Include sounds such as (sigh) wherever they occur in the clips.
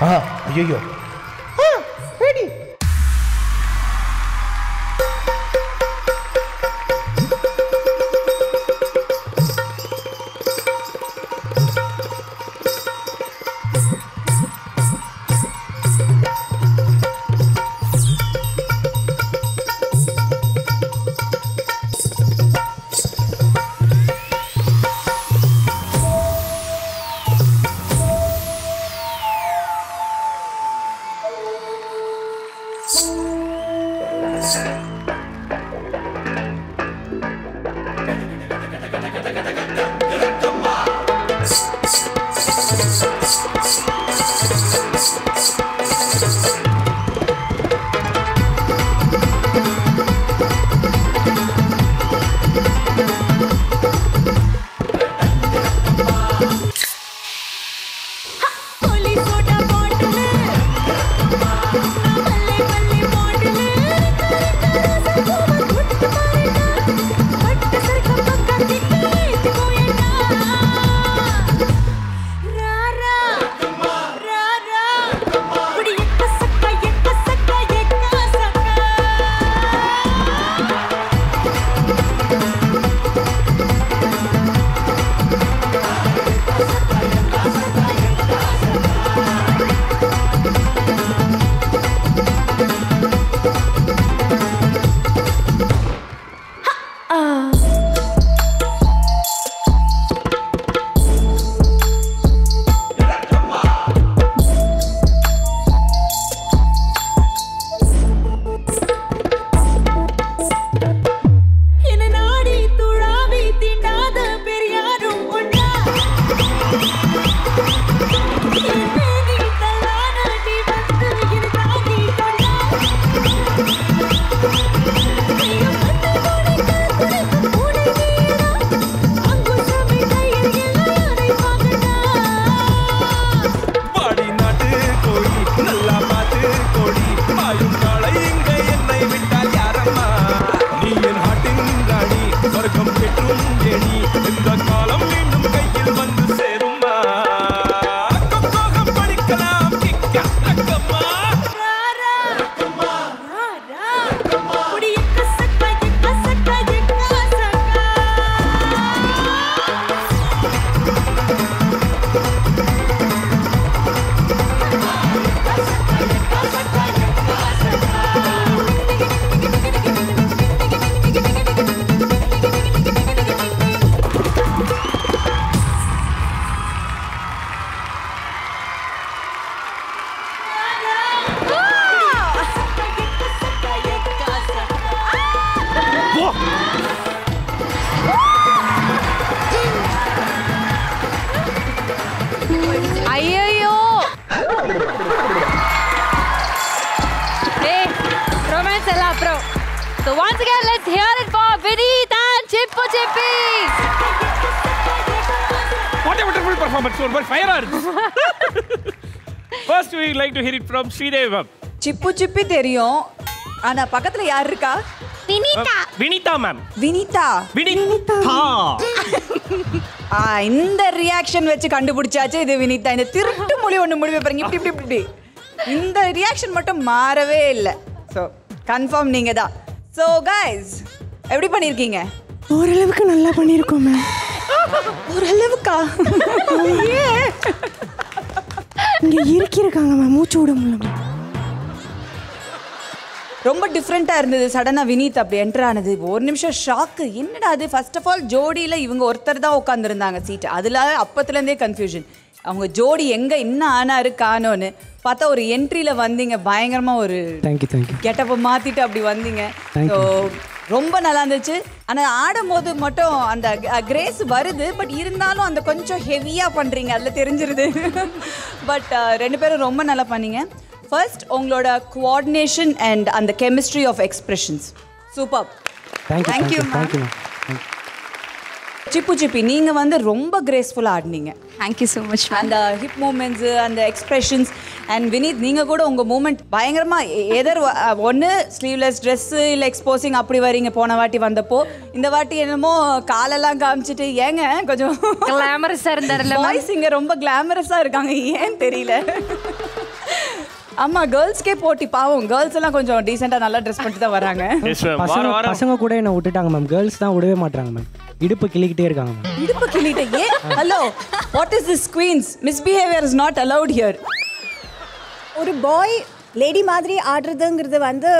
啊有有 ஐயோ ஏய் ரொமான்ஸ் எல்லாம் அப்புறம். So once again, let's hear it for Vinith and Chippu Chippy. What a wonderful performance ஒரு மாதிரி ஃபயரா இருக்கு first we like to hear it from Sridevi ma'am Chippu Chippy தெரியும். ஆனா பக்கத்துல யார் இருக்கா? வினிதா. வினிதா மேம் வினிதா. வினிதா. ஆ இந்த ரியாக்ஷன் வச்சு கண்டுபிடிச்சாச்சு இது வினிதா. இந்த திருட்டு மொழி ஒன்று முடிவு பாருங்க. இப்படி இப்படி இப்படி இந்த ரியாக்ஷன் மட்டும் மாறவே இல்லை. ஸோ கன்ஃபார்ம் நீங்க தான். ஸோ கைஸ் எப்படி பண்ணியிருக்கீங்க ஓரளவுக்கு நல்லா பண்ணியிருக்கோம் மேம் ஓரளவுக்கா? இங்கே இருக்கிருக்காங்க மேம் மூச்சு விட முடியல மேம் ரொம்ப டிஃப்ரெண்ட்டாக இருந்தது. சடனாக வினீத் அப்படி என்டர் ஆனது. ஒரு நிமிஷம் ஷாக்கு என்னடா அது? ஃபர்ஸ்ட் ஆஃப் ஆல் ஜோடியில் இவங்க ஒருத்தர் தான் உட்காந்துருந்தாங்க சீட்டு அதில் அப்பத்துலேருந்தே கன்ஃபியூஷன் அவங்க ஜோடி எங்கே என்ன ஆனாரு காணோன்னு பார்த்தா ஒரு என்ட்ரியில் வந்தீங்க. பயங்கரமாக ஒரு தேங்க்யூ தேங்க்யூ கெட்டப்பை மாற்றிட்டு அப்படி வந்தீங்க. ஸோ ரொம்ப நல்லா இருந்துச்சு. ஆனால் ஆடும்போது மட்டும் அந்த கிரேஸ் வருது. பட் இருந்தாலும் அந்த கொஞ்சம் ஹெவியாக பண்ணுறீங்க அதில் தெரிஞ்சிருது. (laughs) பட் ரெண்டு பேரும் ரொம்ப நல்லா பண்ணீங்க. ஃபர்ஸ்ட் உங்களோட கோஆர்டினேஷன் அண்ட் அந்த chemistry of expressions super thank you thank you Chippu Chippi நீங்கள் வந்து ரொம்ப கிரேஸ்ஃபுல்லாக ஆடினீங்க. தேங்க்யூ ஸோ மச் அந்த ஹிப் மூமெண்ட்ஸு அந்த எக்ஸ்பிரஷன்ஸ் அண்ட் வினீத் நீங்கள் கூட உங்கள் மூமெண்ட் பயங்கரமாக எதர் ஒன்று ஸ்லீவ்லெஸ் ட்ரெஸ்ஸு இல்லை எக்ஸ்போசிங் அப்படி வரீங்க போன வாட்டி வந்தப்போ. இந்த வாட்டி என்னமோ காலெல்லாம் காமிச்சிட்டு ஏங்க கொஞ்சம் கிளாமரஸாக இருந்தார்ல மேம் பாய்ஸ் இங்கே ரொம்ப கிளாமரஸாக இருக்காங்க ஏன் தெரியல. ஆமா கேர்ள்ஸ்க்கே போட்டி. பாவம் கேர்ள்ஸ் எல்லாம் கொஞ்சம் டீசெண்டா நல்லா ட்ரெஸ் பண்ணிட்டு தான் வராங்க. (laughs) பசங்க பசங்க கூட என்ன விட்டுட்டாங்க மேம் கேர்ள்ஸ் தான் விடவே மாட்டாங்க மேம் இடுப்பு கிளிக்கிட்டே இருக்காங்க மேம் இடுப்பு கிள்ளிட்ட ஏ hello what is this queens misbehaviour is not allowed here ஒரு பாய் லேடி மாதிரி ஆடுறதுங்கிறது வந்து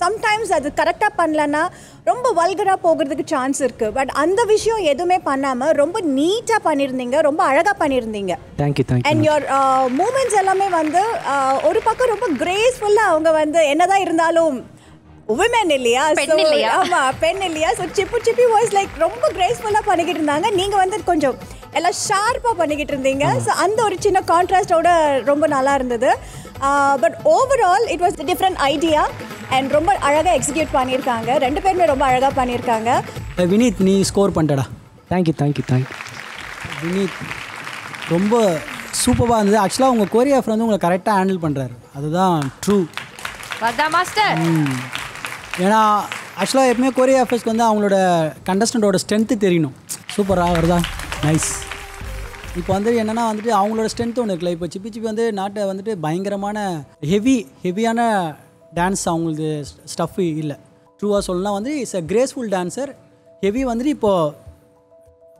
சம்டைம்ஸ் அது கரெக்டாக பண்ணலன்னா ரொம்ப வல்கராக போகிறதுக்கு சான்ஸ் இருக்குது பட் அந்த விஷயம் எதுவுமே பண்ணாமல் ரொம்ப நீட்டாக பண்ணியிருந்தீங்க ரொம்ப அழகாக பண்ணியிருந்தீங்க thank you thank you and your movements எல்லாமே வந்து uh, ஒரு பக்கம் ரொம்ப கிரேஸ்ஃபுல்லாக அவங்க வந்து என்னதான் இருந்தாலும் உமன் இல்லையா? பெண் So, இல்லையா? ஆமா பெண் இல்லையா? So Chippu Chippy voice like ரொம்ப கிரேஸ்ஃபுல்லாக பண்ணிக்கிட்டு இருந்தாங்க. நீங்கள் வந்து கொஞ்சம் எல்லாம் ஷார்ப்பாக பண்ணிக்கிட்டு இருந்தீங்க. ஸோ அந்த ஒரு சின்ன கான்ட்ராஸ்டோட ரொம்ப நல்லா இருந்தது. But overall it was different idea and ரொம்ப அழகாக எக்ஸிக்யூட் பண்ணியிருக்காங்க. ரெண்டு பேருமே ரொம்ப அழகாக பண்ணியிருக்காங்க. வினீத் நீ score பண்ணிட்டடா. Thank you thank you thank you Vineeth ரொம்ப சூப்பராக இருந்தது. ஆக்சுவலாக உங்கள் கோரியோகிராஃபர் வந்து உங்களை கரெக்டாக ஹேண்டில் பண்ணுறாரு அதுதான் ட்ரூ மாஸ்டர் ஏன்னா ஆக்சுவலாக எப்பவுமே கோரியோகிராஃபர்ஸ்க்கு வந்து அவங்களோட கண்டஸ்டண்ட்டோட ஸ்ட்ரென்த்து தெரியணும் சூப்பராக வருதா? நைஸ் இப்போ வந்து என்னென்னா வந்துட்டு அவங்களோட ஸ்ட்ரென்த் ஒன்று இருக்குல்ல. இப்போ சிப்பி சிப்பி வந்து நாட்டை வந்துட்டு பயங்கரமான ஹெவி ஹெவியான டான்ஸ் அவங்களுக்கு ஸ்டஃப் இல்லை. ட்ரூவாக சொல்லலாம் வந்து it's a graceful dancer heavy வந்துட்டு இப்போது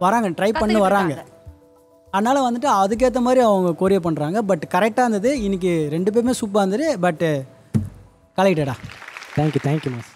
வராங்க ட்ரை பண்ண வராங்க. அதனால் வந்துட்டு அதுக்கேற்ற மாதிரி அவங்க கோரியோ பண்ணுறாங்க பட் கரெக்டாக இருந்தது. இன்னைக்கு ரெண்டு பேருமே சூப்பராக இருந்தது. But கலெக்டடா thank you thank you mass